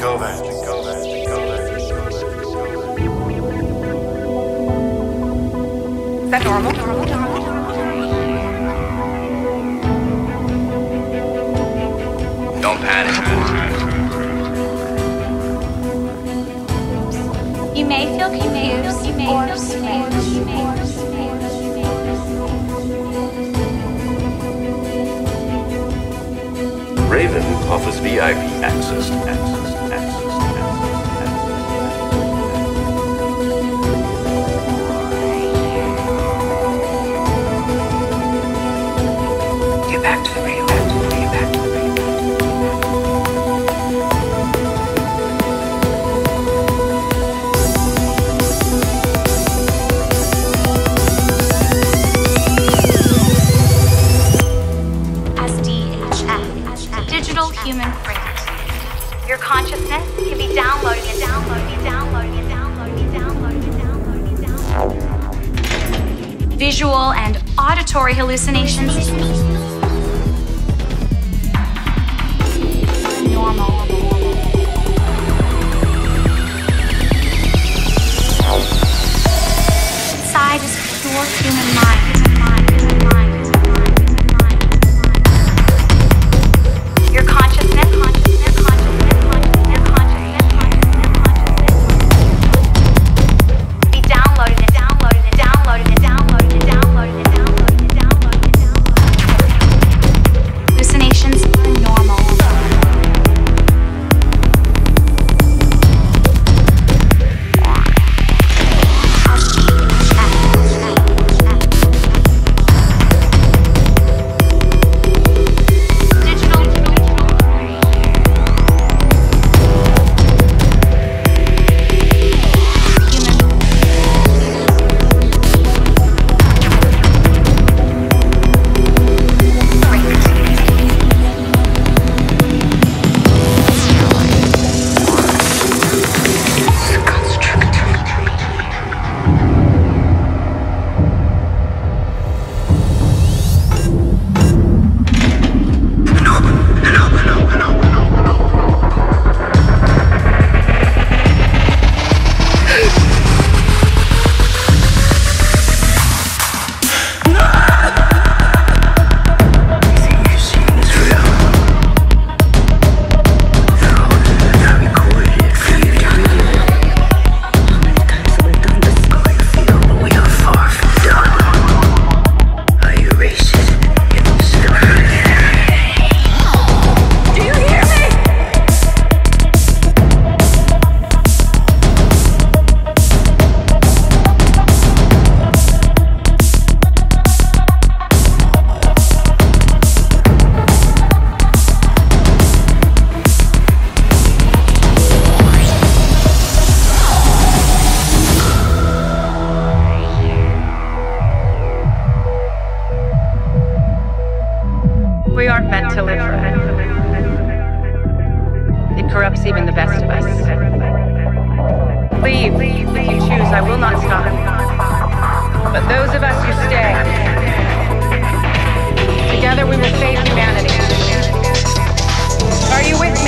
Govan. Is that normal? Don't panic. You may feel confused. You may feel confused. You may feel strange. Raven offers VIP access. access, access, access, human. Your consciousness can be downloading and downloading and downloading and downloading. Visual and auditory hallucinations. Leave if you choose. I will not stop. But those of us who stay, together we will save humanity. Are you with me?